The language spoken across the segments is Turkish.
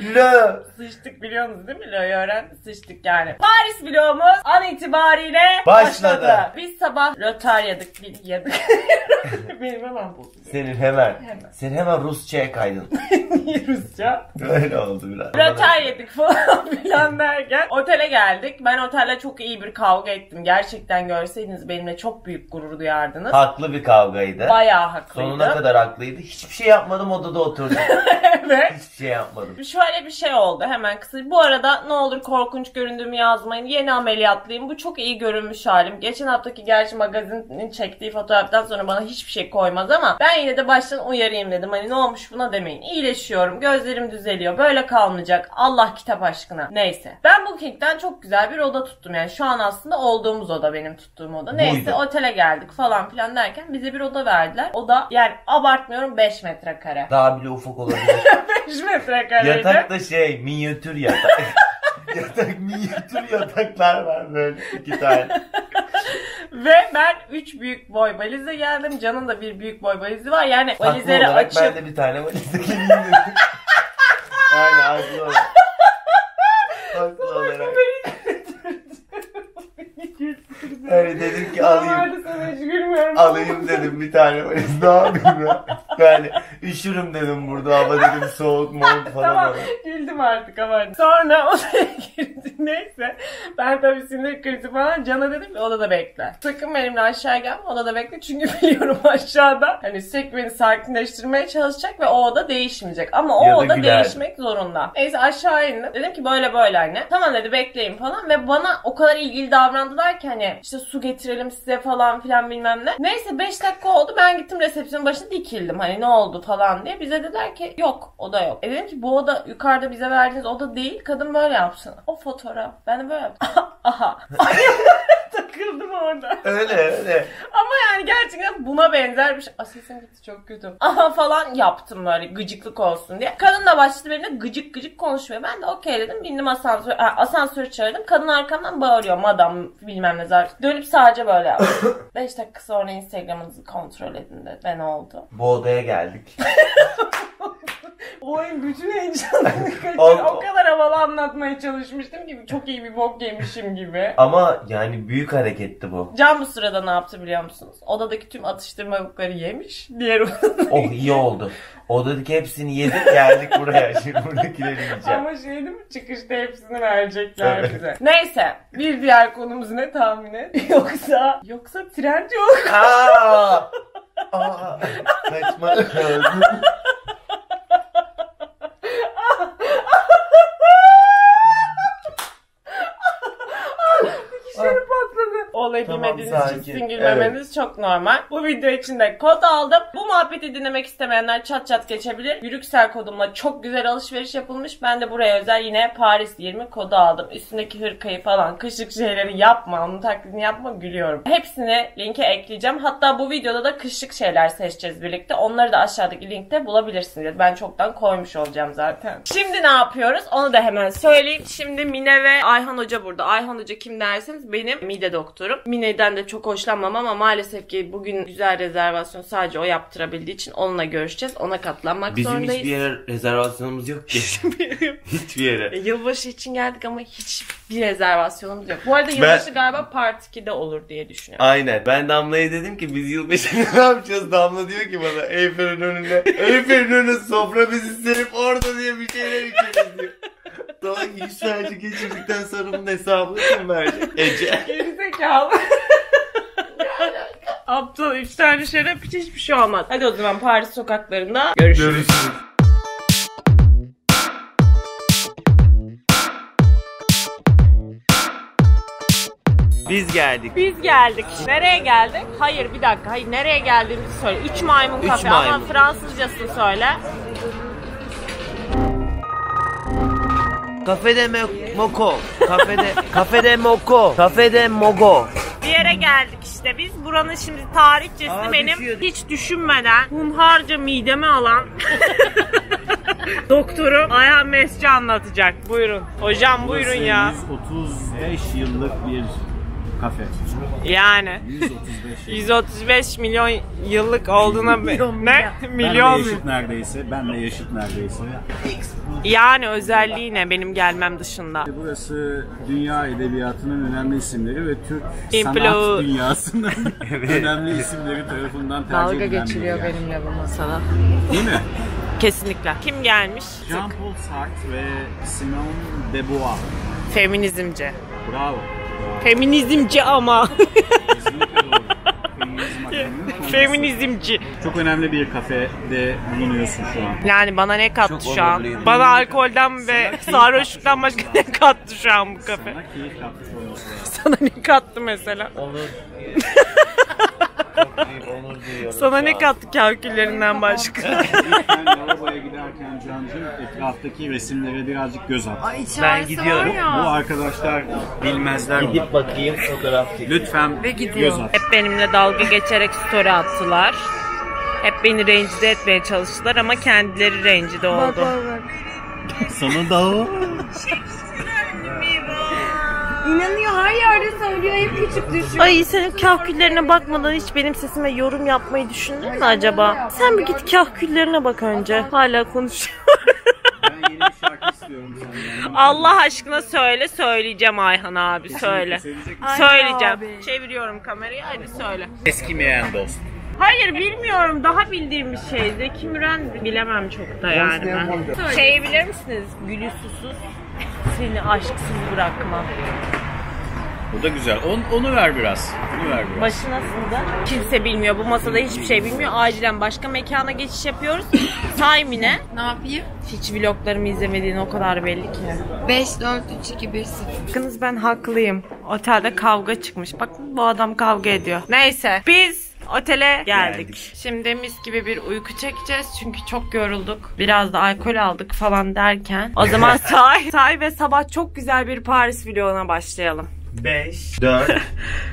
le. Sıçtık biliyorsunuz değil mi? Lo'yu öğrendi sıçtık yani. Paris vlogumuz an itibariyle Başladı. başladı. Biz sabah rötar yedik. bil- Yedik. Benim hemen buldum. Senin hemen. Hemen. Sen hemen Rusça'ya kaydın. Niye Rusça? Öyle oldu biraz. Rötar yedik falan filan derken otele geldik. Ben otelde çok iyi bir kavga ettim. Gerçekten görseydiniz benimle çok büyük gurur duyardınız. Haklı bir kavgaydı. Bayağı haklıydı. Sonuna kadar haklıydı. Hiçbir şey yapmadım odada oturdum. evet. Hiçbir şey yapmadım. Şöyle bir şey oldu hemen kısa. Bu arada ne olur korkunç göründüğümü yazmayın. Yeni ameliyatlıyım. Bu çok iyi görünmüş halim. Geçen haftaki gerçi magazinin çektiği fotoğraftan sonra bana hiçbir şey koymaz ama ben yine de baştan uyarayım dedim. Hani ne olmuş buna demeyin. İyileşiyorum. Gözlerim düzeliyor. Böyle kalmayacak. Allah kitap aşkına. Neyse. Ben Booking'den çok güzel bir oda tuttum. Yani şu an aslında olduğumuz oda benim tuttuğum oda. Neyse Buydu. otele geldik falan filan derken bize bir oda verdiler. Oda yani abartmıyorum 5 metrekare. Daha bile ufak olabilir. 5 metrekareydi. Yatak da şey minyatür yatak. yatak minyatür yataklar var böyle iki tane. Ve ben 3 büyük boy valize geldim. Can'ın da bir büyük boy valizi var. Yani Haklı valizleri olarak açıp ben de bir tane valizle geleyim dedim. yani haklı olarak. haklı olarak. Yani dedim ki alayım. Normalde sana hiç gülmüyorum. Alayım dedim bir tane valiz ne yapayım ya. Yani üşürüm dedim burada hava dedim soğuk mont falan. tamam ama. güldüm artık ama. Sonra odaya girdim. Neyse. Ben tabii sinir krizi falan Can'a dedim ki odada bekle. Sakın benimle aşağı gelme odada bekle. Çünkü biliyorum aşağıda hani sürekli beni sakinleştirmeye çalışacak ve o oda değişmeyecek. Ama o Ya da oda güler. değişmek zorunda. Neyse aşağı indim. Dedim ki böyle böyle anne. Tamam dedi bekleyin falan ve bana o kadar ilgili davrandılar ki hani işte su getirelim size falan filan bilmem ne. Neyse 5 dakika oldu ben gittim resepsiyonun başına dikildim. Hani ne oldu falan diye. Bize dediler ki yok oda yok. E dedim ki bu oda yukarıda bize verdiğiniz oda değil. Kadın böyle yapsın. O fotoğraf. Ben de böyle. Aha. Takıldım orada. Öyle öyle. Yani gerçekten buna benzer bir şey. Aa, sesim gitti çok kötü. Aha falan yaptım böyle gıcıklık olsun diye. Kadın da başladı benimle gıcık gıcık konuşmaya. Ben de okey dedim. Bindim asansör, asansörü çağırdım. Kadın arkamdan bağırıyor. Madam bilmem ne zaten. Dönüp sadece böyle yaptım. 5 dakika sonra Instagram'ınızı kontrol edin dedi. Ben oldu. Bu odaya geldik. Oyun bütün heyecanını kaçırdı. Al- o kadar havalı anlatmaya çalışmıştım gibi. Çok iyi bir bok yemişim gibi. Ama yani büyük hareketti bu. Can bu sırada ne yaptı biliyor musunuz? Odadaki tüm atıştırmalıkları yemiş. Diğer Oh iyi oldu. Odadaki hepsini yedik geldik buraya. Şimdi buradakileri yiyeceğim. Ama şey değil mi? Çıkışta hepsini verecekler Evet. bize. Neyse. Bir diğer konumuz ne tahmin et? Yoksa... Yoksa trend yok. Aa! Aa! Kaçma lazım. Dişleri patladı. Olayı Tamam, bilmediğiniz için sizin gülmemeniz çok normal. Bu video için de kod aldım. Bu muhabbeti dinlemek istemeyenler çat çat geçebilir. Yürüksel kodumla çok güzel alışveriş yapılmış. Ben de buraya özel yine Paris 20 kodu aldım. Üstündeki hırkayı falan kışlık şeyleri yapma. Onun taklidini yapma gülüyorum. Hepsini linke ekleyeceğim. Hatta bu videoda da kışlık şeyler seçeceğiz birlikte. Onları da aşağıdaki linkte bulabilirsiniz. Ben çoktan koymuş olacağım zaten. Şimdi ne yapıyoruz? Onu da hemen söyleyeyim. Şimdi Mine ve Ayhan Hoca burada. Ayhan Hoca kim derseniz benim mide doktorum. Mine'den de çok hoşlanmam ama maalesef ki bugün güzel rezervasyon sadece o yaptırabildiği için onunla görüşeceğiz. Ona katlanmak Bizim zorundayız. hiçbir yere rezervasyonumuz yok ki. hiçbir yere. E, Yılbaşı için geldik ama hiçbir rezervasyonumuz yok. Bu arada yılbaşı galiba Part 2'de olur diye düşünüyorum. Aynen. Ben Damla'ya dedim ki biz yılbaşında ne yapacağız? Damla diyor ki bana Eyfel'in önünde. Eyfel'in önünde sofra bizi serip orada diye bir şeyler içeriz diyor. Yüz felci geçirdikten sonra bunun hesabını kim verecek? Ece. Gerizekalı. Aptal 3 tane şeref hiç hiçbir şey olmaz. Hadi o zaman Paris sokaklarında görüşürüz. Görüşürüz. Biz geldik. Biz geldik. Nereye geldik? Hayır bir dakika. Hayır nereye geldiğimizi söyle. 3 maymun Üç kafe ama maymun. Fransızcasını söyle. Kafede me- Moko. Kafede Kafede Moko. Kafede Mogo. Bir yere geldik işte biz. Buranın şimdi tarihçesi Aa, benim düşüyor. hiç düşünmeden hunharca midemi alan doktoru Ayhan Mesci anlatacak. Buyurun. Hocam buyurun ya. 135 yıllık bir kafe. Yani 135 yıl. 135 milyon yıllık olduğuna Milyon, ne? Ben de Milyon. yaşıt neredeyse. Ben de yaşıt neredeyse. Yani özelliği ne benim gelmem dışında? Burası dünya edebiyatının önemli isimleri ve Türk Influ- sanat dünyasının önemli isimleri tarafından tercih Dalga edilen bir geçiliyor yer. benimle bu masada. Değil mi? Kesinlikle. Kim gelmiş? Jean-Paul Sartre ve Simone de Beauvoir. Feminizmci. Bravo. Feminizmci ama. Feminizmci. Çok önemli bir kafede bulunuyorsun şu an. Yani bana ne kattı Çok şu an? Bana alkolden ve sarhoşluktan başka ne kattı şu an bu kafe? Sana keyif katmış olması lazım. Sana ne kattı mesela? Onur. Onur. Sana ne kattı kalküllerinden başka? Ben lavaboya giderken Can'cığım etraftaki resimlere birazcık göz at. Ben gidiyorum. Bu arkadaşlar bilmezler bunu. Gidip bakayım fotoğraf çekeyim. Lütfen göz at. Hep benimle dalga geçerek story attılar. Hep beni rencide etmeye çalıştılar ama kendileri rencide oldu. Sonunda o. İnanıyor her yerde söylüyor hep küçük düşüyor. Ay senin kahküllerine bakmadan hiç benim sesime yorum yapmayı düşündün mü acaba? Sen bir git kahküllerine bak önce. Hala konuşuyor. Ben yeni bir şarkı istiyorum senden. Allah aşkına söyle söyleyeceğim Ayhan abi söyle. Söyleyeceğim. Çeviriyorum kamerayı hadi söyle. Eskimeyen dost. Hayır bilmiyorum. Daha bildiğim bir şey. Zeki Müren bilemem çok da yani ben. Şeyi bilir misiniz? Gülü susuz seni aşksız bırakmam. Bu da güzel. On, onu ver biraz. Onu ver biraz. Başı nasıldı? Kimse bilmiyor. Bu masada hiçbir şey bilmiyor. Acilen başka mekana geçiş yapıyoruz. Saymine. Ne yapayım? Hiç vloglarımı izlemediğin o kadar belli ki. 5, 4, 3, 2, 1, 0. Bakınız ben haklıyım. Otelde kavga çıkmış. Bak bu adam kavga ediyor. Neyse biz otele geldik. Şimdi mis gibi bir uyku çekeceğiz. Çünkü çok yorulduk. Biraz da alkol aldık falan derken. O zaman say, say ve sabah çok güzel bir Paris vloguna başlayalım. 5, 4,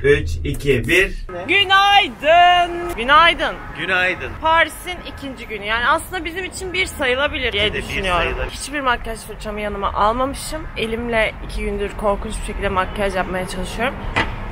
3, 2, 1. Günaydın. Günaydın. Günaydın. Paris'in ikinci günü. Yani aslında bizim için bir sayılabilir diye Bir düşünüyorum. sayılır. Hiçbir makyaj fırçamı yanıma almamışım. Elimle iki gündür korkunç bir şekilde makyaj yapmaya çalışıyorum.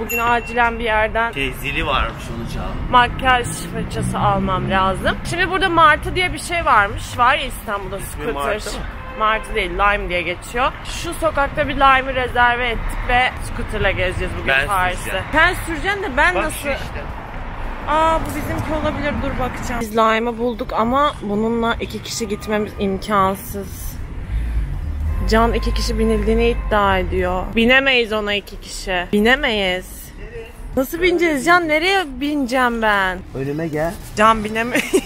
Bugün acilen bir yerden Şey zili varmış çal. makyaj fırçası almam lazım. Şimdi burada Martı diye bir şey varmış. Var ya İstanbul'da scooter. Martı mı? Martı değil Lime diye geçiyor. Şu sokakta bir Lime'ı rezerve ettik ve scooter'la gezeceğiz bugün Ben Paris'i. süreceğim. Sen süreceksin de ben Bak nasıl... işte. Aa bu bizimki olabilir dur bakacağım. Biz Lime'ı bulduk ama bununla iki kişi gitmemiz imkansız. Can iki kişi binildiğini iddia ediyor. Binemeyiz ona iki kişi. Binemeyiz. Nasıl bineceğiz Can? Nereye bineceğim ben? Önüme gel. Can binemeyiz.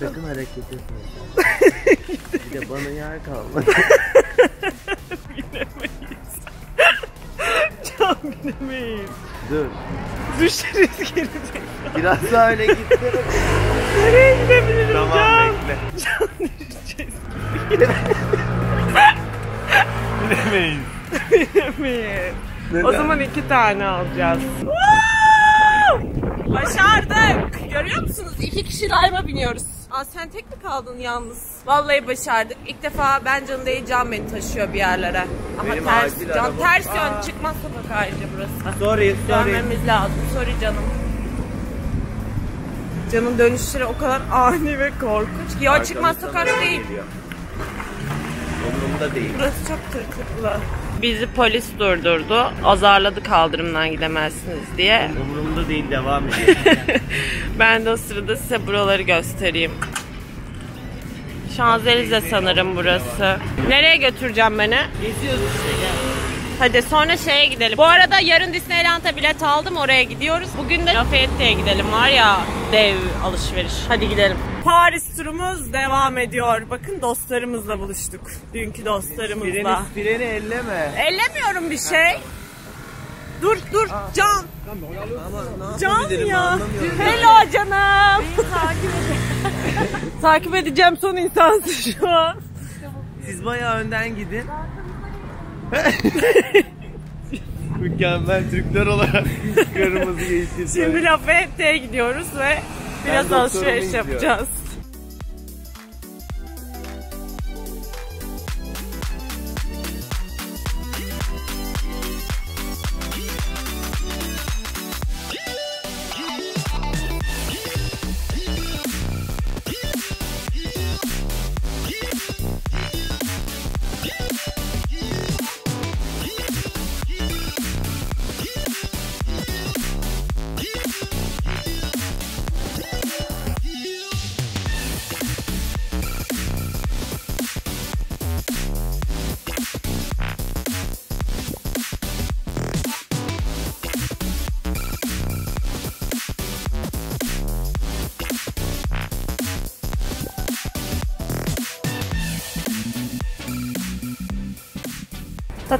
Sakın hareket etme. bir de bana yer kalmadı. Can binemeyiz. Dur. Düşeriz geri. Biraz daha öne git. Nereye Binemeyiz. O zaman iki tane alacağız. Başardık. Görüyor musunuz? İki kişi Lime'a biniyoruz. Aa, sen tek mi kaldın yalnız? Vallahi başardık. İlk defa ben Can değil Can beni taşıyor bir yerlere. Ama Benim ters, acil Can arabam- ters yön Aa. çıkmaz sokak ayrıca burası. Sorry, sorry. Dönmemiz lazım. Sorry canım. Can'ın dönüşleri o kadar ani ve korkunç ki. Ya çıkmaz sokak değil. Umurumda değil. Burası çok tırtıklı. Bizi polis durdurdu. Azarladı kaldırımdan gidemezsiniz diye. Umurumda değil devam ediyor. Ben de o sırada size buraları göstereyim. Şanzelize sanırım burası. Nereye götüreceğim beni? Geziyoruz işte gel. Hadi sonra şeye gidelim. Bu arada yarın Disneyland'a bilet aldım oraya gidiyoruz. Bugün de Lafayette'ye gidelim var ya dev alışveriş. Hadi gidelim. Paris turumuz devam ediyor. Bakın dostlarımızla buluştuk. Dünkü dostlarımızla. freni elleme. Ellemiyorum bir şey. Dur dur Can. Can ya. Hello canım. Takip edeceğim son insansın şu an. Siz bayağı önden gidin. Mükemmel Türkler olarak kırmızı yeşil Şimdi Lafayette'ye gidiyoruz ve biraz alışveriş yapacağız.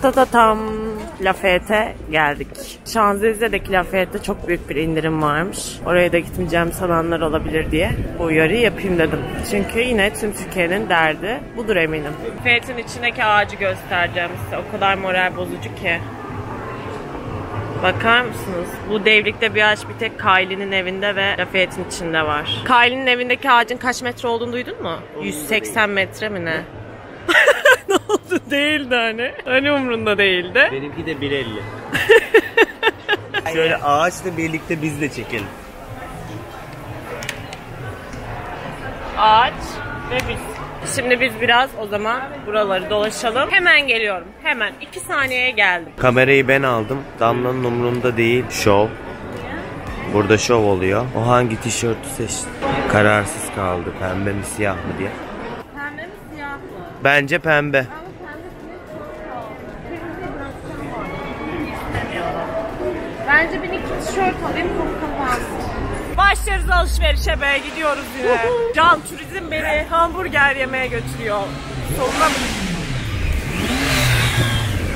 Tam Lafayette'e geldik. Şanzelize'deki Lafayette'de çok büyük bir indirim varmış. Oraya da gitmeyeceğim sananlar olabilir diye bu uyarıyı yapayım dedim. Çünkü yine tüm Türkiye'nin derdi budur eminim. Lafayette'in içindeki ağacı göstereceğim size. O kadar moral bozucu ki. Bakar mısınız? Bu devlikte bir ağaç bir tek Kylie'nin evinde ve Lafayette'in içinde var. Kylie'nin evindeki ağacın kaç metre olduğunu duydun mu? 180 metre mi ne? oldu değildi hani. Hani umrunda değildi. Benimki de 1.50. Şöyle ağaçla birlikte biz de çekelim. Ağaç ve biz. Şimdi biz biraz o zaman buraları dolaşalım. Hemen geliyorum. Hemen. 2 saniyeye geldim. Kamerayı ben aldım. Damla'nın umrunda değil. Şov. Burada şov oluyor. O hangi tişörtü seçti? Kararsız kaldı. Pembe mi siyah mı diye. Pembe mi siyah mı? Bence pembe. Bence bir iki tişört alayım çok kapansın. Başlarız alışverişe be gidiyoruz yine. Can turizm beni hamburger yemeye götürüyor. Sonuna mı?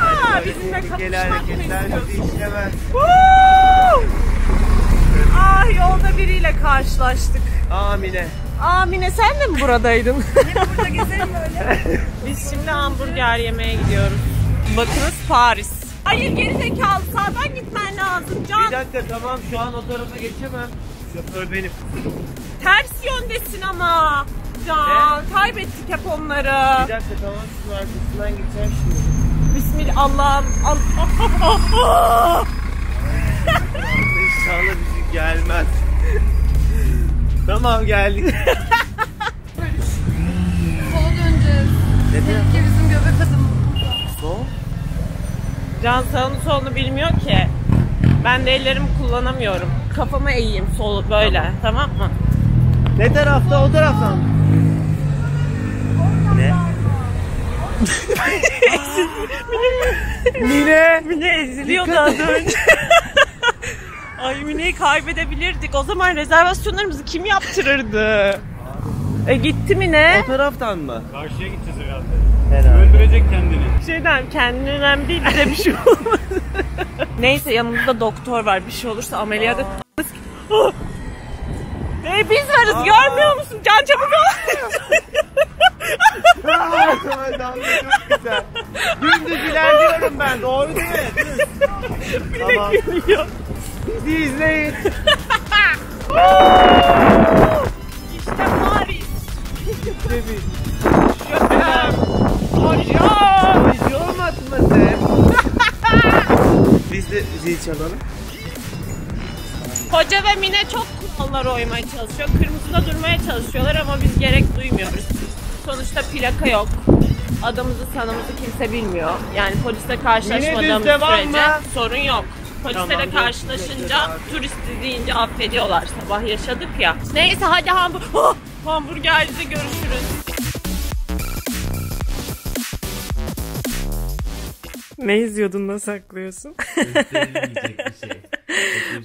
Aa, bizimle kapışmak mı istiyorsun? Ah yolda biriyle karşılaştık. Amine. Amine sen de mi buradaydın? burada gezelim böyle. Biz şimdi hamburger yemeye gidiyoruz. Bakınız Paris. Hayır geri zekalı sağdan gitmen lazım Bir Can. dakika tamam şu an o tarafa geçemem. Şoför benim. Ters yöndesin ama. Can kaybettik hep onları. Bir dakika tamam şunun arkasından gideceğim şimdi. Bismillah Allah'ım. Allah. İnşallah bizi gelmez. Tamam geldik. Sola döneceğiz. Tehlike bizim göbek adımız. Sol. Can sağını solunu bilmiyor ki. Ben de ellerimi kullanamıyorum. Kafamı eğeyim sol böyle tamam mı? Ne tarafta o taraftan mı? Ne? Mine. Mine eziliyordu az önce. Ay Mine'yi kaybedebilirdik. O zaman rezervasyonlarımızı kim yaptırırdı? E gitti Mine. O taraftan mı? Karşıya gideceğiz herhalde. Herhalde. Öldürecek kendini. Şeyden kendine önemli değil bize bir şey olmaz. Neyse yanımızda doktor var. Bir şey olursa ameliyat et. Ah! E biz varız görmüyor musun? Can çabuk. Aa, çok güzel. Dümdüz ilerliyorum ben. Doğru değil mi? Düz. tamam. Geliyor. Bizi izleyin. İşte Paris. Şoför. Hocam. Bizi olmasın Biz de zil çalalım. Hoca ve Mine çok kurallara uymaya çalışıyor. Kırmızıda durmaya çalışıyorlar ama biz gerek duymuyoruz. Sonuçta plaka yok. Adımızı sanımızı kimse bilmiyor. Yani polisle karşılaşmadığımız sürece sorun yok. Polisle de karşılaşınca turist deyince affediyorlar. Sabah yaşadık ya. Neyse hadi hambur oh, hamburgercide görüşürüz. Ne izliyordun da saklıyorsun?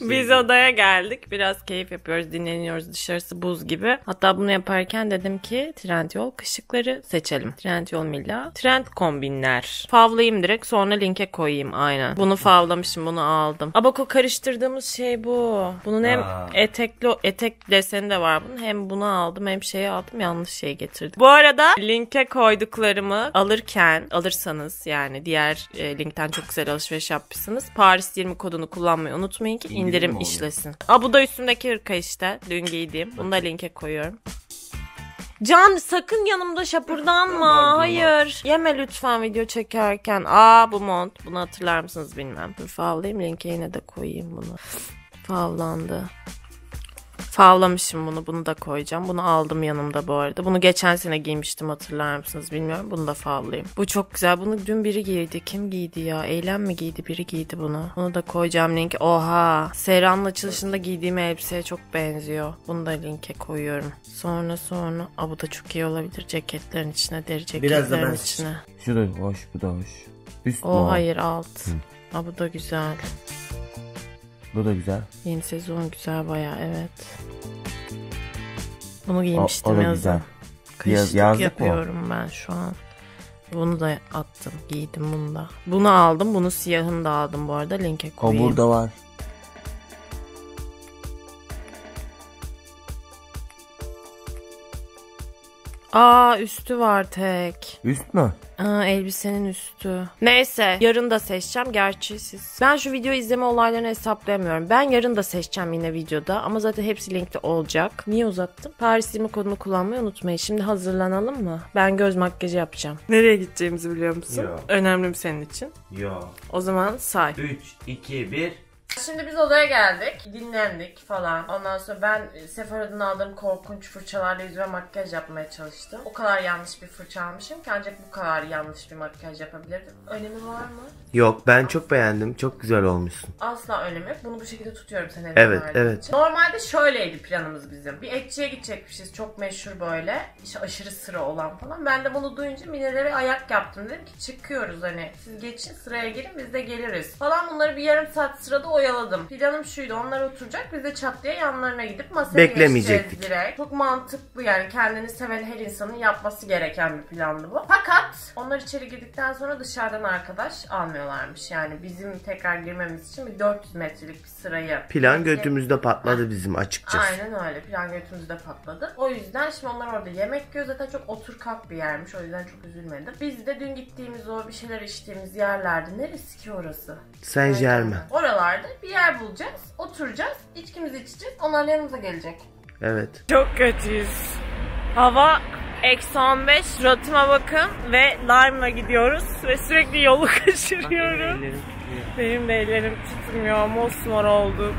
Biz odaya geldik. Biraz keyif yapıyoruz, dinleniyoruz. Dışarısı buz gibi. Hatta bunu yaparken dedim ki Trendyol kışıkları seçelim. Trendyol Milla. Trend kombinler. Favlayayım direkt sonra linke koyayım aynen. Bunu favlamışım bunu aldım. Abako karıştırdığımız şey bu. Bunun hem Aa. etekli etek deseni de var bunun. Hem bunu aldım hem şeyi aldım. Yanlış şey getirdim. Bu arada linke koyduklarımı alırken alırsanız yani diğer e, linkten çok güzel alışveriş yapmışsınız. Paris 20 kodunu kullanmayı unutmayın ki indirim oluyor? işlesin. Aa bu da üstümdeki hırka işte. Dün giydiğim. Bunu da linke koyuyorum. Can sakın yanımda şapırdanma. Hayır. Yeme lütfen video çekerken. Aa bu mont. Bunu hatırlar mısınız bilmem. Dur favlayayım. Linke yine de koyayım bunu. Favlandı. Favlamışım bunu. Bunu da koyacağım. Bunu aldım yanımda bu arada. Bunu geçen sene giymiştim hatırlar mısınız bilmiyorum. Bunu da favlayayım. Bu çok güzel. Bunu dün biri giydi. Kim giydi ya? Eylem mi giydi? Biri giydi bunu. Bunu da koyacağım linke. Oha. Seyran'ın açılışında giydiğim elbiseye çok benziyor. Bunu da linke koyuyorum. Sonra sonra. Aa bu da çok iyi olabilir. Ceketlerin içine, deri ceketlerin Biraz da ben içine. Şu da hoş, bu da hoş. Üst O hayır alt. Aa bu da güzel. Bu da güzel. Yeni sezon güzel baya evet. Bunu giymiştim o da yazın. güzel. Kışlık Yaz- yazlık mı o? yapıyorum ben şu an. Bunu da attım. Giydim bunu da. Bunu aldım. Bunu siyahını da aldım bu arada. Linke O koyayım. burada var. Aa üstü var tek. Üst mü? Aa, elbisenin üstü. Neyse yarın da seçeceğim. Gerçi siz. Ben şu video izleme olaylarını hesaplayamıyorum. Ben yarın da seçeceğim yine videoda. Ama zaten hepsi linkte olacak. Niye uzattım? Paris 20 kodunu kullanmayı unutmayın. Şimdi hazırlanalım mı? Ben göz makyajı yapacağım. Nereye gideceğimizi biliyor musun? Yok. Önemli mi senin için? Yok. O zaman say. 3, 2, 1. Şimdi biz odaya geldik. Dinlendik falan. Ondan sonra ben e, Sephora'dan aldığım korkunç fırçalarla yüzüme makyaj yapmaya çalıştım. O kadar yanlış bir fırça almışım ki ancak bu kadar yanlış bir makyaj yapabilirdim. Önemi var mı? Yok ben çok beğendim. Çok güzel olmuşsun. Asla önemi yok. Bunu bu şekilde tutuyorum sen elime Evet, evet. için. Normalde şöyleydi planımız bizim. Bir etçiye gidecekmişiz. Çok meşhur böyle. İşte aşırı sıra olan falan. Ben de bunu duyunca minelere ayak yaptım. Dedim ki çıkıyoruz hani. Siz geçin sıraya girin biz de geliriz. Falan bunları bir yarım saat sırada oyaladım. Planım şuydu. Onlar oturacak. Biz de çat diye yanlarına gidip masaya Beklemeyecektik. direkt. Çok mantıklı yani. Kendini seven her insanın yapması gereken bir plandı bu. Fakat onlar içeri girdikten sonra dışarıdan arkadaş almıyorlarmış. Yani bizim tekrar girmemiz için bir 400 metrelik bir sırayı. Plan götümüzde patladı bizim açıkçası. Aynen öyle. Plan götümüzde patladı. O yüzden şimdi onlar orada yemek yiyor. Zaten çok otur kalk bir yermiş. O yüzden çok üzülmedim. Biz de dün gittiğimiz o bir şeyler içtiğimiz yerlerde neresi ki orası? Saint Germain. Oralarda bir yer bulacağız. Oturacağız. içkimizi içeceğiz. Onlar yanımıza gelecek. Evet. Çok kötüyüz. Hava eksi 15. Suratıma bakın ve Lime'a gidiyoruz ve sürekli yolu kaçırıyorum. Benim de ellerim tutmuyor. Mosmor olduk.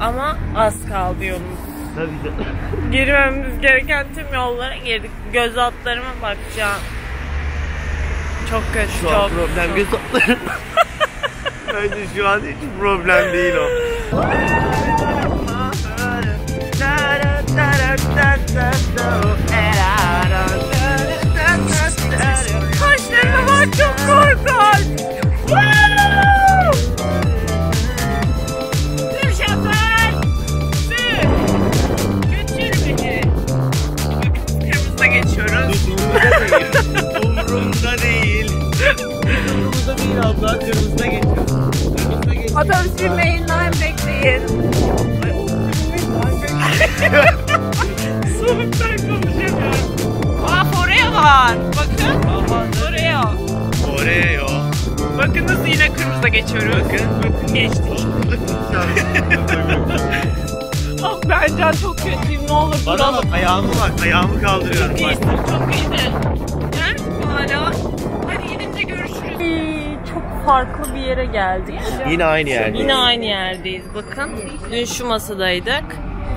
Ama az kaldı yolumuz. Tabii de. Girmemiz gereken tüm yollara girdik. Göz altlarıma bakacağım. Çok kötü, Şu an çok. problem çok. göz altlarım. Bence şu an hiç problem değil o. Kaşlarıma bak çok korkunç. Otobüs binmeyin lan bekleyin. Soğuktan konuşamıyorum. Aa oraya var. Bakın. Oraya. Oreo. Bakın nasıl yine kırmızıda geçiyoruz. Bakın. Bakın geçtik. Ah ben can çok kötüyüm ne olur Bana bak ayağımı bak. Ayağımı kaldırıyorum. Çok Bak. iyisin çok iyisin. Gel hala. Farklı bir yere geldik. Yine aynı yerde. Yine aynı yerdeyiz bakın. Dün şu masadaydık.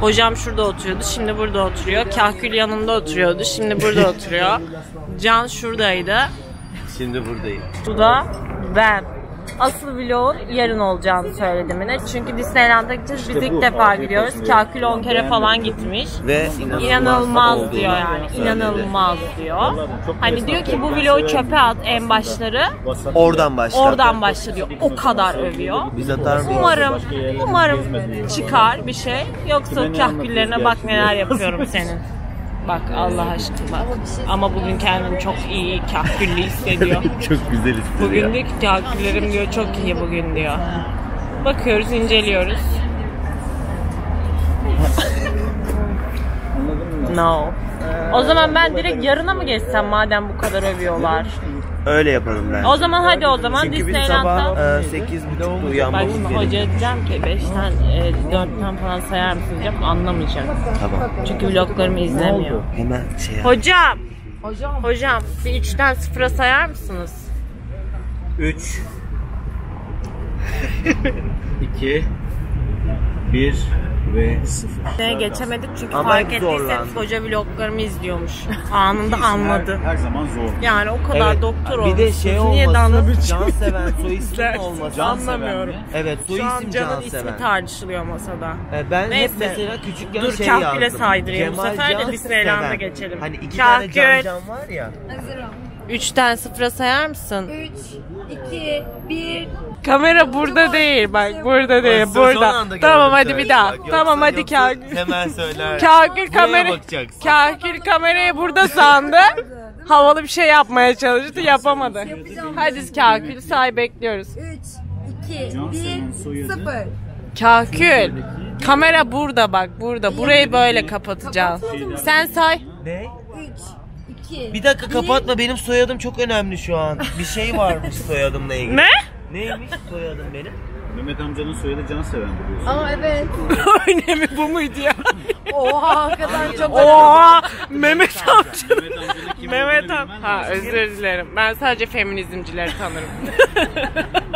Hocam şurada oturuyordu, şimdi burada oturuyor. Kahkül yanında oturuyordu, şimdi burada oturuyor. Can şuradaydı. Şimdi buradayım. Bu da ben. Asıl vlogun yarın olacağını söyledim yine. Çünkü Disneyland'a gideceğiz. Biz ilk defa gidiyoruz. Kahkül 10 kere falan gitmiş. Ve inanılmaz, İnanılmaz diyor yani. İnanılmaz diyor. Hani diyor ki bu vlogu çöpe at en başları. Oradan başla. Oradan başla diyor. O kadar övüyor. Biz atar mıyız? Umarım, umarım çıkar bir şey. Yoksa kahküllerine bak neler yapıyorum senin. Bak Allah aşkına bak. Ama bugün kendini çok iyi kahküllü hissediyor. Çok güzel hissediyor. Bugün diyor ki kahküllerim diyor çok iyi bugün diyor. Bakıyoruz, inceliyoruz. No. O zaman ben direkt yarına mı geçsem madem bu kadar övüyorlar? Öyle yapalım ben. O zaman hadi o zaman Çünkü biz Disneyland'da... sabah e, 8.30'da Bak uyanmamız şimdi gerekiyor. hocaya diyeceğim ki 5'ten e, 4'ten falan sayar mısın diyeceğim anlamayacak. Tamam. Çünkü vloglarımı izlemiyor. Hemen şey yap. Hocam. Hocam. Hocam bir 3'ten 0'a sayar mısınız? 3 2 1 ve 0. Ne geçemedik çünkü Ama fark ettiyseniz hoca vloglarımı izliyormuş. Anında anladı. Her, her zaman zor. Yani o kadar doktor bir de şey Niye olması, Danla Bülçin can seven soy isim izlersiniz? olması. Anlamıyorum. Evet soy isim Can'ın can ismi seven. tartışılıyor masada. E, ben Neyse. hep mesela küçükken Dur şey yazdım. saydırayım. Bu sefer de Can Disneyland'a seven. geçelim. Hani iki tane can Kahkül. can var ya. Hazırım. 3'ten 0'a sayar mısın? 3, 2, 1. Kamera burada değil bak burada değil Son anda burada. gördüm Tamam hadi bir daha. Bak, yoksa- Tamam hadi yoksa Kagül. Hemen söyler. Kagül kamera bakacaksın. Kagül kamerayı burada sandı. havalı bir şey yapmaya çalıştı yapamadı. Hadi Kakül say bekliyoruz. 3, 2, John Cenna'nın 1, soyadı. 0. Kakül. Kamera burada bak burada. Burayı böyle kapatacağız. Sen say. Ne? 3, 2, Bir dakika kapatma benim soyadım çok önemli şu an. Bir şey varmış soyadımla ilgili. Ne? Neymiş soyadım benim? Mehmet amcanın soyadı Canseven biliyorsun. Aa evet. Önemi bu muydu ya? Oha hakikaten çok Oha! Mehmet amca. Mehmet amcanın kim Mehmet olduğunu am bilmen Ha özür dilerim. Ben sadece feminizmcileri tanırım.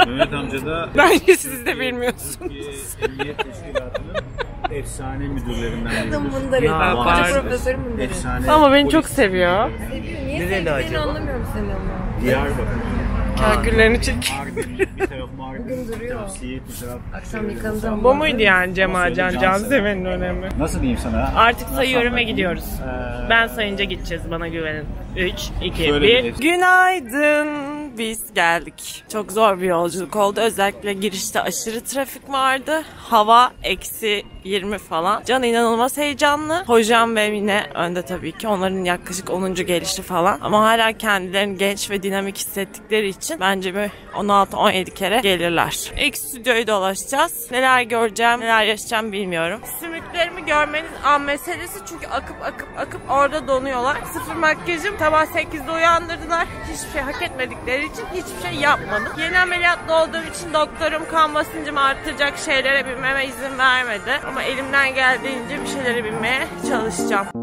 Mehmet amca da Bence siz de bilmiyorsunuz. Emniyet Teşkilatı'nın efsane müdürlerinden biridir. Mındırı. Ya, Koca pardon. profesör Mındırı. Efsane Ama beni polis çok seviyor. Seviyor. Niye Nereli sevdiğini acaba? anlamıyorum seni ama. Diyarbakır. Kaküllerini çek. Mardin. Bir taraf Mardin, Bugün duruyor. Akşam yıkanacağım. Bu muydu yani Cemal Can Can Canseven'in önemi? Nasıl diyeyim sana? Artık sayıyorum ve gidiyoruz. Ee, Ben sayınca gideceğiz bana güvenin. 3, 2, Şöyle 1. bir- Günaydın. Biz geldik. Çok zor bir yolculuk oldu. Özellikle girişte aşırı trafik vardı. Hava eksi 20 falan. Can inanılmaz heyecanlı. Hocam ve yine önde tabii ki. Onların yaklaşık 10. gelişi falan. Ama hala kendilerini genç ve dinamik hissettikleri için bence bir 16-17 kere gelirler. İlk stüdyoyu dolaşacağız. Neler göreceğim, neler yaşayacağım bilmiyorum. Sümüklerimi görmeniz an meselesi çünkü akıp akıp akıp orada donuyorlar. Sıfır makyajım sabah 8'de uyandırdılar. Hiçbir şey hak etmedikleri için hiçbir şey yapmadım. Yeni ameliyatlı olduğum için doktorum kan basıncımı arttıracak şeylere binmeme izin vermedi. Ama elimden geldiğince bir şeylere binmeye çalışacağım.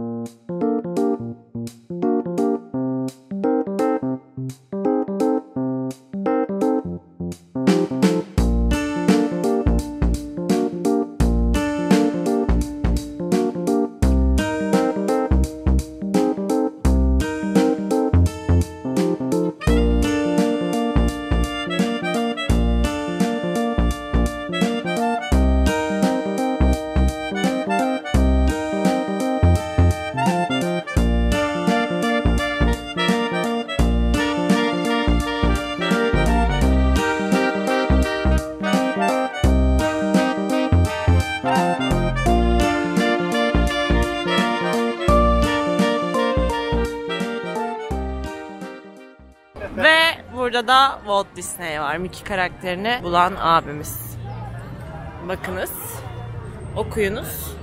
Burada da Walt Disney var. Mickey karakterini bulan abimiz. Bakınız. Okuyunuz.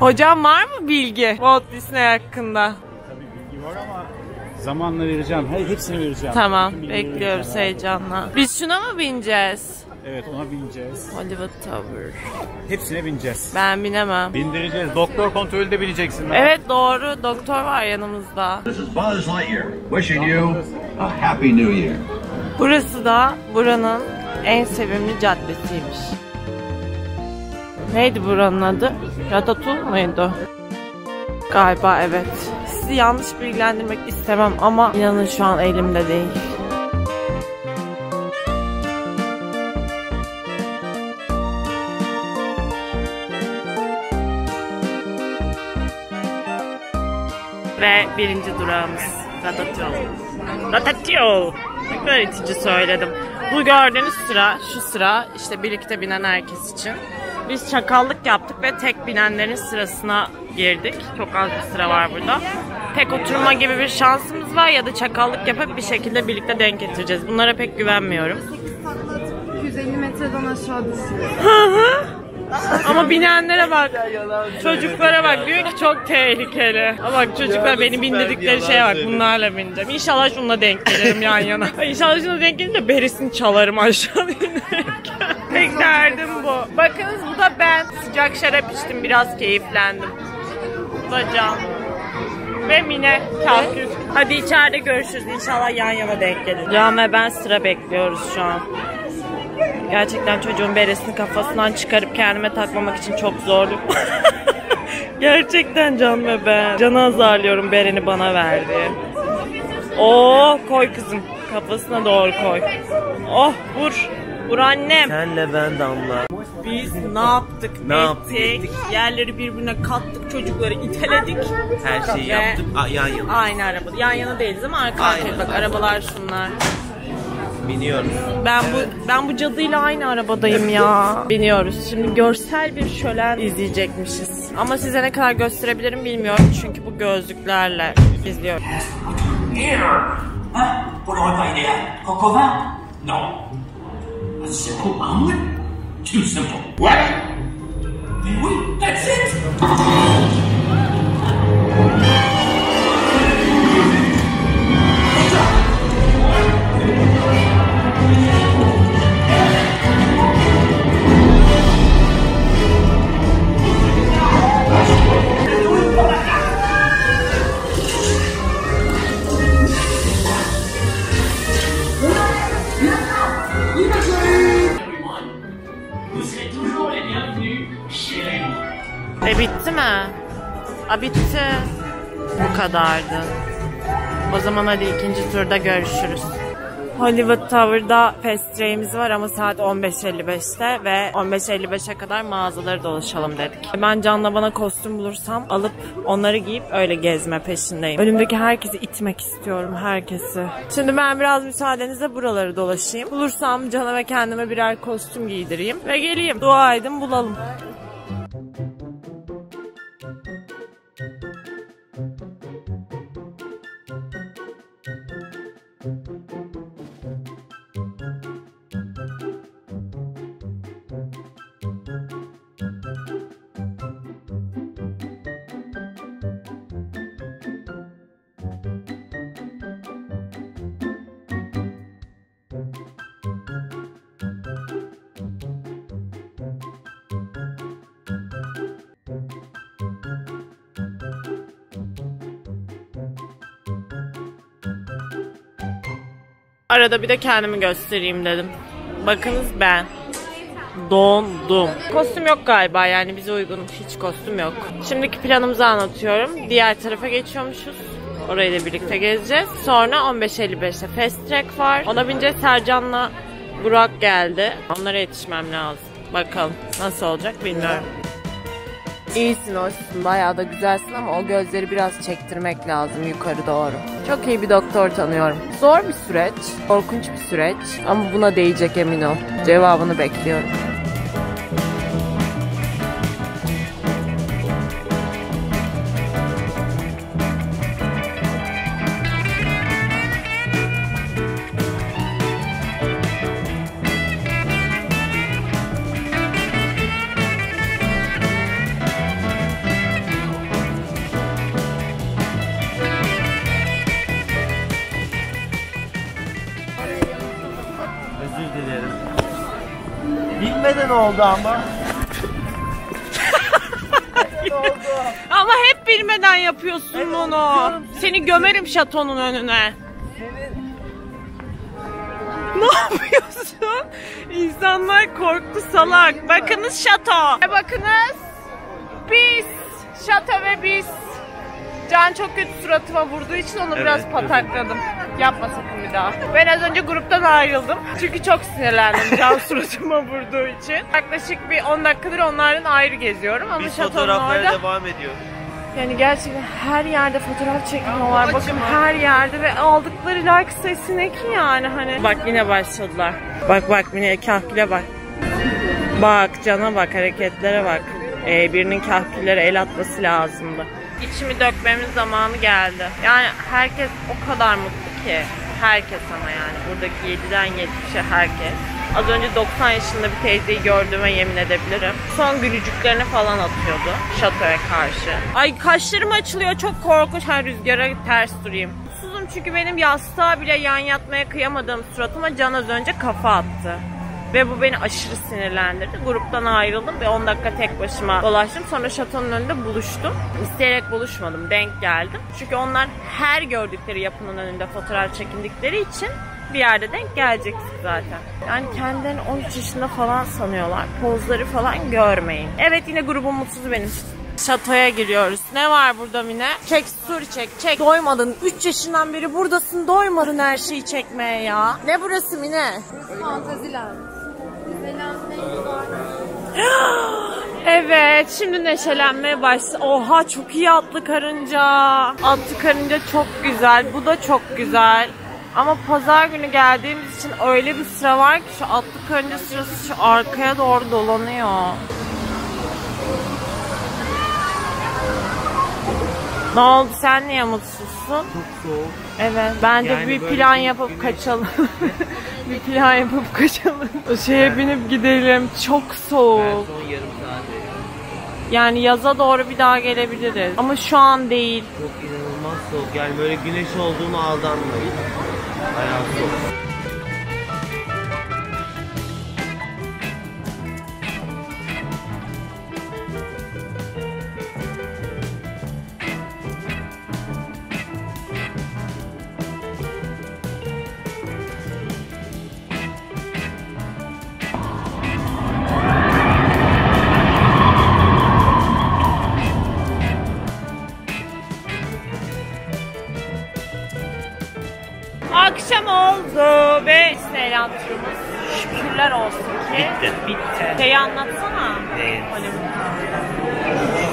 Hocam var mı bilgi Walt Disney hakkında? Tabii bilgi var ama zamanla vereceğim. Her hepsini vereceğim. Tamam, Bütün bilgileri bekliyoruz vereceğim. heyecanla. Biz şuna mı bineceğiz? Evet ona bineceğiz. Hollywood Tower. Hepsine bineceğiz. Ben binemem. Bindireceğiz. Doktor kontrolde bineceksin. Evet doğru, doktor var yanımızda. This is Buzz Lightyear, wishing you a Happy New Year. Burası da buranın en sevimli caddesiymiş. Neydi buranın adı? Ratatouille muydu? Galiba evet. Sizi yanlış bilgilendirmek istemem ama inanın şu an elimde değil. Ve birinci durağımız Ratatouille. Ratatouille. Ne kadar itici söyledim. Bu gördüğünüz sıra, şu sıra işte birlikte binen herkes için. Biz çakallık yaptık ve tek binenlerin sırasına girdik. Çok az bir sıra var burada. Tek oturma gibi bir şansımız var ya da çakallık yapıp bir şekilde birlikte denk getireceğiz. Bunlara pek güvenmiyorum. 250 metreden aşağı düşüyor. Ama binenlere bak. Çocuklara bak. Diyor ki çok tehlikeli. Ama bak çocuklar beni bindirdikleri şeye bak. Bunlarla bineceğim. İnşallah şununla denk gelirim yan yana. İnşallah şununla denk gelince berisini çalarım aşağı inerken. Tek derdim bu. Bakınız bu da ben. Sıcak şarap içtim. Biraz keyiflendim. Bu da Can. Ve Mine Kahkül. Hadi içeride görüşürüz. İnşallah yan yana denk gelir. Can ve ben sıra bekliyoruz şu an. Gerçekten çocuğun beresini kafasından çıkarıp kendime takmamak için çok zorluk. Gerçekten Can ve ben. Canı azarlıyorum bereni bana verdi. Oo koy kızım. Kafasına doğru koy. Oh vur. Vur annem. Senle ben Damla. Biz ne yaptık? Ne yaptık, ettik? Yerleri birbirine kattık. Çocukları iteledik. Her şeyi Ve- yaptık. Aa, yan yana. Aynı araba. Yan yana değiliz ama arka arkaya. Bak arabalar şunlar. Biniyoruz. Ben bu ben bu cadıyla aynı arabadayım ya. Biniyoruz. Şimdi görsel bir şölen izleyecekmişiz. Ama size ne kadar gösterebilirim bilmiyorum çünkü bu gözlüklerle izliyorum. Too simple. What oui, that's it bitti mi? A bitti. Bu kadardı. O zaman hadi ikinci turda görüşürüz. Hollywood Tower'da fast train'imiz var ama saat 15.55'te ve 15.55'e kadar mağazaları dolaşalım dedik. Ben Can'la bana kostüm bulursam alıp onları giyip öyle gezme peşindeyim. Önümdeki herkesi itmek istiyorum, herkesi. Şimdi ben biraz müsaadenizle buraları dolaşayım. Bulursam Can'a ve kendime birer kostüm giydireyim ve geleyim. Dua edin bulalım. Arada bir de kendimi göstereyim dedim. Bakınız ben dondum. Kostüm yok galiba yani bize uygun hiç kostüm yok. Şimdiki planımızı anlatıyorum. Diğer tarafa geçiyormuşuz. Orayı da birlikte gezeceğiz. Sonra 15.55'te Fast Track var. Ona bineceğiz. Sercan'la Burak geldi. Onlara yetişmem lazım. Bakalım nasıl olacak bilmiyorum. İyisin hoşsun bayağı da güzelsin ama o gözleri biraz çektirmek lazım yukarı doğru. Çok iyi bir doktor tanıyorum. Zor bir süreç, korkunç bir süreç ama buna değecek emin ol. Cevabını bekliyorum. Oldu ama. Ama hep bilmeden yapıyorsun bunu. Seni gömerim şatonun önüne. Ne yapıyorsun? İnsanlar korktu salak. Bakınız şato. E bakınız. Biz. Şato ve biz. Can çok kötü suratıma vurduğu için onu biraz Evet, patakladım. Yapma sakın bir daha. Ben az önce gruptan ayrıldım. Çünkü çok sinirlendim Can suratıma vurduğu için. Yaklaşık bir 10 dakikadır onlardan ayrı geziyorum. Ama Biz şatonun fotoğraflara orada... devam ediyor. Yani gerçekten her yerde fotoğraf çekmiyorlar. Bakın her yerde ve aldıkları like sayısı ne ki yani hani. Bak yine başladılar. Bak bak Mine kahküle bak. Bak cana bak hareketlere bak. Ee, birinin kahküllere el atması lazımdı. İçimi dökmemin zamanı geldi. Yani herkes o kadar mutlu ki. Herkes ama yani. Buradaki 7'den 70'e herkes. Az önce 90 yaşında bir teyzeyi gördüğüme yemin edebilirim. Son gülücüklerini falan atıyordu şatoya karşı. Ay kaşlarım açılıyor çok korkunç. Her rüzgara ters durayım. Mutsuzum çünkü benim yastığa bile yan yatmaya kıyamadığım suratıma Can az önce kafa attı. Ve bu beni aşırı sinirlendirdi. Gruptan ayrıldım ve 10 dakika tek başıma dolaştım. Sonra şatonun önünde buluştum. İsteyerek buluşmadım. Denk geldim. Çünkü onlar her gördükleri yapının önünde fotoğraf çekindikleri için bir yerde denk geleceksin zaten. Yani kendilerini 13 yaşında falan sanıyorlar. Pozları falan görmeyin. Evet yine grubun mutsuzu benim. Şatoya giriyoruz. Ne var burada Mine? Çek story çek çek. Doymadın. 3 yaşından beri buradasın. Doymadın her şeyi çekmeye ya. Ne burası Mine? Fantaziland. Disneyland'ın var. Evet, şimdi neşelenmeye başladı. Oha çok iyi atlı karınca. Atlı karınca çok güzel. Bu da çok güzel. Ama pazar günü geldiğimiz için öyle bir sıra var ki şu atlı karınca sırası şu arkaya doğru dolanıyor. Ne oldu sen niye mutsuzsun? Çok soğuk. Evet. Bence Yani bir plan yapıp güneş- kaçalım. bir plan yapıp kaçalım. O şeye binip gidelim. Çok soğuk. son yarım saat Yani yaza doğru bir daha gelebiliriz. Ama şu an değil. Çok inanılmaz soğuk. Yani böyle güneş olduğunu aldanmayın. Bayağı soğuk. Akşam oldu ve Seylan turumuz şükürler olsun ki Bitti. bitti. Şeyi anlatsana. Evet. Hollywood.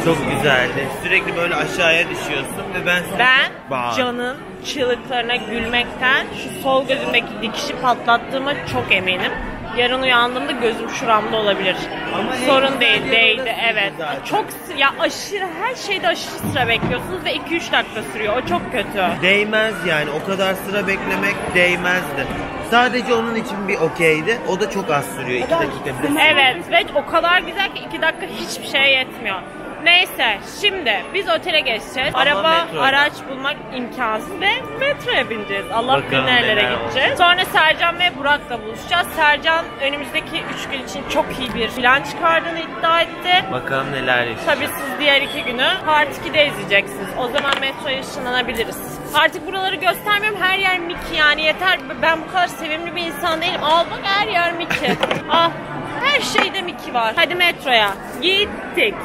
Çok güzeldi. Sürekli böyle aşağıya düşüyorsun ve ben Ben Bağır. Can'ın çığlıklarına gülmekten şu sol gözümdeki dikişi patlattığıma çok eminim. Yarın uyandığımda gözüm şuramda olabilir. Ama Sorun değil, değdi. Evet. zaten. Çok ya aşırı her şeyde aşırı sıra bekliyorsunuz ve 2-3 dakika sürüyor. O çok kötü. Değmez yani. O kadar sıra beklemek değmezdi. Sadece onun için bir okeydi. O da çok az sürüyor. 2 dakika bile. Evet ve o kadar güzel ki 2 dakika hiçbir şeye yetmiyor. Neyse şimdi biz otele geçeceğiz. Ama Araba, metroyla. araç bulmak imkansız ve metroya bineceğiz. Allah bilir Bakalım nerelere neler gideceğiz. Sonra Sercan ve Burak'la buluşacağız. Sercan önümüzdeki 3 gün için çok iyi bir plan çıkardığını iddia etti. Bakalım neler yaşayacak. Tabii siz diğer iki günü Part 2'de izleyeceksiniz. O zaman metroya ışınlanabiliriz. Artık buraları göstermiyorum. Her yer Mickey yani yeter. Ben bu kadar sevimli bir insan değilim. Al bak her yer Mickey. Al. Her şeyde Mickey var. Hadi metroya. Gittik.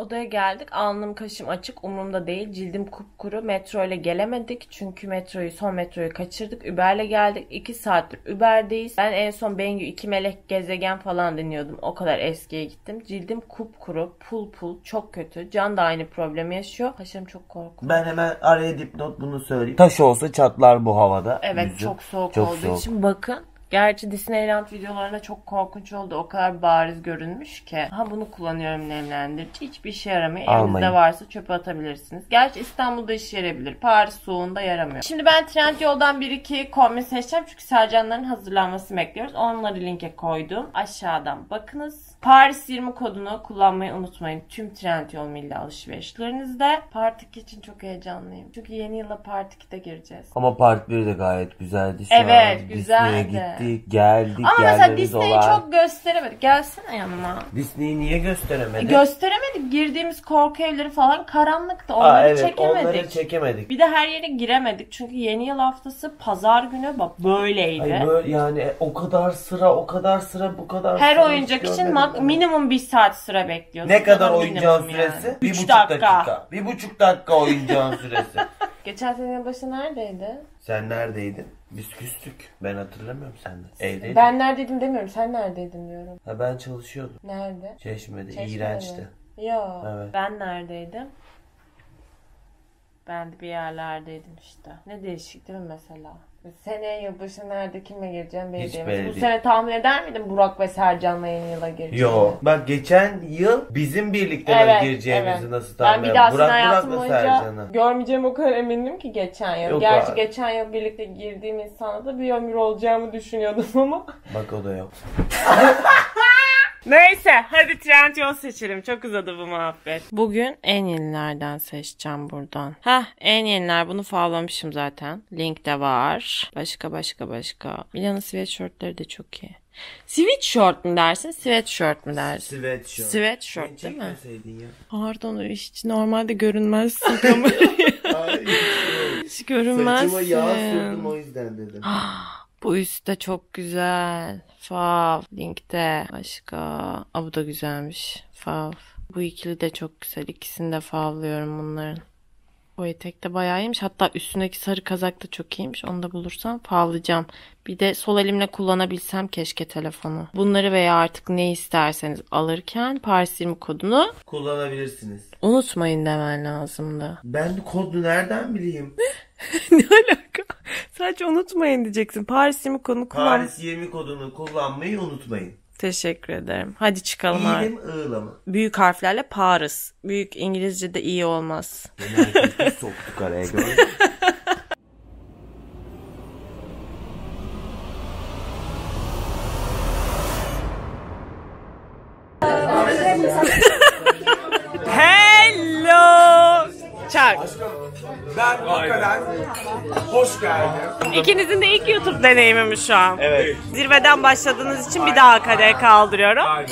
Odaya geldik. Alnım kaşım açık. Umurumda değil. Cildim kupkuru. Metro ile gelemedik. Çünkü metroyu son metroyu kaçırdık. Uber'le geldik. 2 saattir Uber'deyiz. Ben en son Bengü 2 melek gezegen falan dinliyordum. O kadar eskiye gittim. Cildim kupkuru. Pul pul. Çok kötü. Can da aynı problemi yaşıyor. Kaşım çok korkunç. Ben hemen araya dipnot bunu söyleyeyim. Taş olsa çatlar bu havada. Evet Yüzüm. çok soğuk Çok olduğu soğuk. için bakın. Gerçi Disneyland videolarında çok korkunç oldu. O kadar bariz görünmüş ki. Ha bunu kullanıyorum nemlendirici. Hiçbir işe yaramıyor. Almayın. Elinizde varsa çöpe atabilirsiniz. Gerçi İstanbul'da işe yarayabilir. Paris soğuğunda yaramıyor. Şimdi ben Trendyol'dan bir iki kombin seçeceğim. Çünkü Sercanların hazırlanmasını bekliyoruz. Onları linke koydum. Aşağıdan bakınız. Paris 20 kodunu kullanmayı unutmayın. Tüm Trendyol milli alışverişlerinizde. Part 2 için çok heyecanlıyım. Çünkü yeni yıla Part 2'de gireceğiz. Ama Part 1 de gayet güzeldi şu Evet, an. güzeldi. Disney'e gittik, geldik, Ama mesela Disney'i olan. çok gösteremedik. Gelsene yanıma. Disney'i niye gösteremedik? Gösteremedik. Girdiğimiz korku evleri falan karanlıktı. Onları Aa, evet, çekemedik. onları çekemedik. Bir de her yere giremedik. Çünkü yeni yıl haftası pazar günü bak böyleydi. Ay böyle yani o kadar sıra, o kadar sıra, bu kadar her sıra oyuncak için görmedim ben. minimum bir saat süre bekliyorsun. Ne kadar oyuncağın yani. süresi? Bir Üç buçuk dakika. dakika. Bir buçuk dakika oyuncağın süresi. Geçen sene yılbaşı neredeydi? Sen neredeydin? Biz küstük. Ben hatırlamıyorum senden. Evdeydin. Ben neredeydim demiyorum. Sen neredeydin diyorum. Ha ben çalışıyordum. Nerede? Çeşme'de. Çeşme'de iğrençti. mi? Yo. Evet. Ben neredeydim? Ben de bir yerlerdeydim işte. Ne değişik değil mi mesela? Seneye yılbaşı nerede kime gireceğim belli Hiç değil. belli Bu değil. sene tahmin eder miydin Burak ve Sercan'la yeni yıla gireceğimi? Yo. Bak geçen yıl bizim birlikte Evet, gireceğimizi evet. nasıl Ben tahmin bir ediyorum? daha senin Burak hayatım boyunca Sercan'ı. görmeyeceğim o kadar emindim ki geçen yıl. Yok Gerçi abi. geçen yıl birlikte girdiğim insana da bir ömür olacağımı düşünüyordum ama. Bak o da yok. Neyse hadi Trendyol seçelim. Çok uzadı bu muhabbet. Bugün en yenilerden seçeceğim buradan. Heh en yeniler bunu favlamışım zaten. Link de var. Başka başka başka. Milan'ın sweatshirtleri de çok iyi. Sweatshirt mi dersin? Sweatshirt mi dersin? Sweatshirt. Sweatshirt değil mi? Ya. Pardon hiç normalde görünmezsin kameraya. Ay, hiç Saçıma görünmezsin. yağ sürdüm o yüzden dedim. Bu üst de çok güzel. Fav. Linkte. Başka. Aa, bu da güzelmiş. Fav. Bu ikili de çok güzel. İkisini de favlıyorum bunların. O etek de bayağı iyiymiş. Hatta üstündeki sarı kazak da çok iyiymiş. Onu da bulursam favlayacağım. Bir de sol elimle kullanabilsem keşke telefonu. Bunları veya artık ne isterseniz alırken Paris 20 kodunu Kullanabilirsiniz. unutmayın demen lazımdı. Ben de kodu nereden bileyim? ne alaka? Sadece unutmayın diyeceksin. Paris 20 kodunu kullan. Paris 20 kodunu kullanmayı unutmayın. Teşekkür ederim. Hadi çıkalım artık. İyiyim ığla mı? Büyük harflerle Paris. Büyük İngilizce'de iyi olmaz. Genel soktuk araya gördün. Hello! Çak. Ben hakikaten hoş geldin. İkinizin de ilk YouTube deneyimi mi şu an? Evet. Zirveden başladığınız için bir daha kadeh kaldırıyorum. Aynen.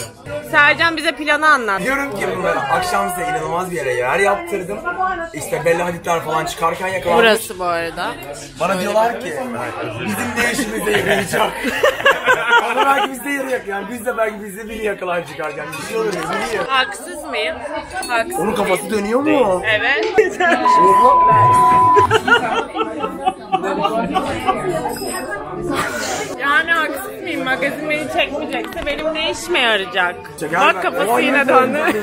Sercan bize planı anlat. Diyorum ki bunları akşam size inanılmaz bir yere yer yaptırdım. İşte Bella Hadidler falan çıkarken yakalanmış. Burası bu arada. Bana diyorlar ki bizim de işimize yarayacak. Ama belki bizde yarayacak yani. Biz de belki bizde biri yakalan çıkarken. Bir şey olur ya, biri yak- Haksız mıyım? Haksız. Onun kafası dönüyor mu? Evet. Yani haksız mıyım? Magazin beni çekmeyecekse benim ne işime yarayacak? Çeker Bak kafası yine döndü.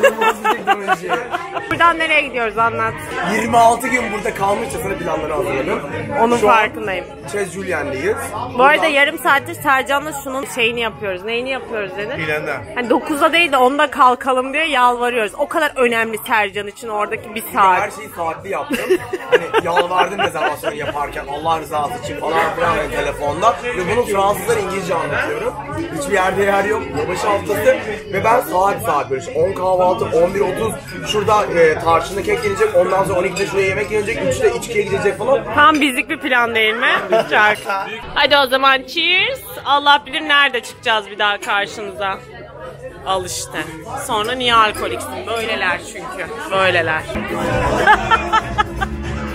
Buradan nereye gidiyoruz anlat. 26 gün burada kalmışça sana planları hazırladım. Onun Şu farkındayım. Chez Julien'deyiz. Bu arada yarım saattir Sercan'la şunun şeyini yapıyoruz. Neyini yapıyoruz Deniz? Planlar. Hani 9'da değil de 10'da kalkalım diye yalvarıyoruz. O kadar önemli Sercan için oradaki bir Her saat. şeyi saatli yaptım. hani yalvardım rezervasyon yaparken Allah rızası için falan filan telefonda. Ve bunu Fransızlar İngilizce anlatıyorum. Hiçbir yerde yer yok. Yılbaşı haftası. Ve ben saat saat böyle işte 10 kahvaltı, 11.30 şurada e, tarçınlı kek gelecek. Ondan sonra 12'de şuraya yemek gelecek. 3'te içkiye gidecek falan. Tam bizlik bir plan değil mi? Çok. Hadi o zaman cheers. Allah bilir nerede çıkacağız bir daha karşınıza. Al işte. Sonra niye alkoliksin? Böyleler çünkü. Böyleler.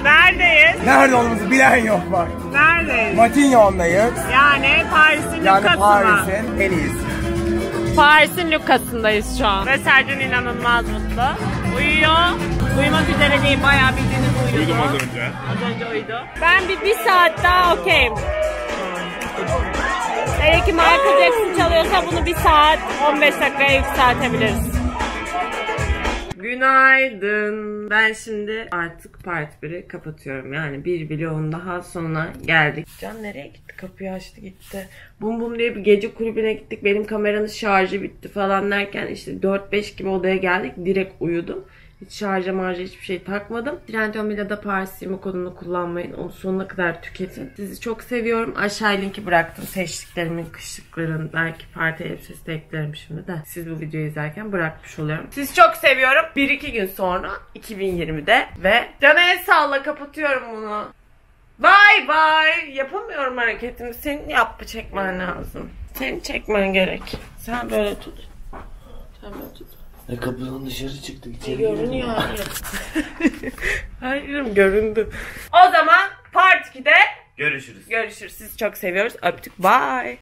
Neredeyiz? Nerede olduğumuzu bilen yok bak. Neredeyiz? Matinyon'dayız. Yani Paris'in Yani Lucas'ına. Paris'in en iyisi. Paris'in Lucas'ındayız şu an. Ve Sercan inanılmaz mutlu. Uyuyor. Uyumak üzere değil bayağı bildiğiniz uyudu. Uyudum az önce. Az önce uyudu. Ben bir, bir saat daha okeyim. Hele ki Michael Jackson çalıyorsa bunu bir saat 15 dakikaya yükseltebiliriz. Günaydın. Ben şimdi artık part 1'i kapatıyorum. Yani bir bloğun daha sonuna geldik. Can nereye gitti? Kapıyı açtı gitti. Bum bum diye bir gece kulübüne gittik. Benim kameranın şarjı bitti falan derken işte 4-5 gibi odaya geldik. Direkt uyudum. Hiç şarja marja hiçbir şey takmadım. Trendyol Mila'da Paris 20 kodunu kullanmayın. Onu sonuna kadar tüketin. Sizi çok seviyorum. Aşağı linki bıraktım. Seçtiklerimin, kışlıkların, belki parti elbisesi de eklerim şimdi de. Siz bu videoyu izlerken bırakmış oluyorum. Sizi çok seviyorum. 1-2 gün sonra 2020'de ve Can'a el salla kapatıyorum bunu. Bye bye. Yapamıyorum hareketimi. Senin yap çekmen lazım. Senin çekmen gerek. Sen böyle tut. Sen böyle tut. E kapıdan dışarı çıktık. içeri Görünüyor hayır. Göründü. O zaman part 2'de Görüşürüz. görüşürüz. Sizi çok seviyoruz. Öptük. Bye.